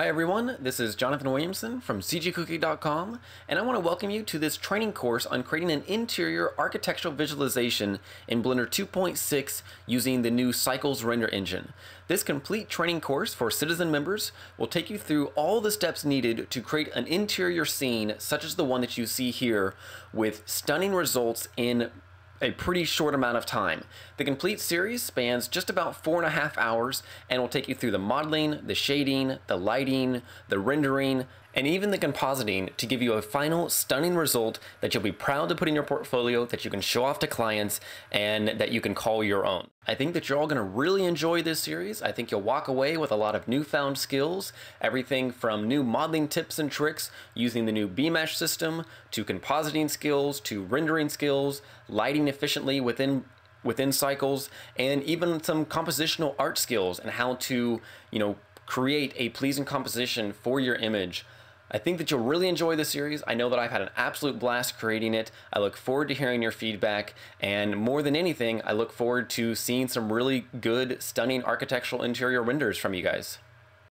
Hi everyone, this is Jonathan Williamson from cgcookie.com and I want to welcome you to this training course on creating an interior architectural visualization in Blender 2.6 using the new Cycles render engine. This complete training course for citizen members will take you through all the steps needed to create an interior scene such as the one that you see here with stunning results in a pretty short amount of time. The complete series spans just about four and a half hours and will take you through the modeling, the shading, the lighting, the rendering, and even the compositing to give you a final stunning result that you'll be proud to put in your portfolio, that you can show off to clients, and that you can call your own. I think that you're all going to really enjoy this series. I think you'll walk away with a lot of newfound skills, everything from new modeling tips and tricks using the new BMesh system, to compositing skills, to rendering skills, lighting efficiently within within cycles, and even some compositional art skills and how to, you know, create a pleasing composition for your image. I think that you'll really enjoy the series. I know that I've had an absolute blast creating it. I look forward to hearing your feedback, and more than anything, I look forward to seeing some really good, stunning architectural interior renders from you guys.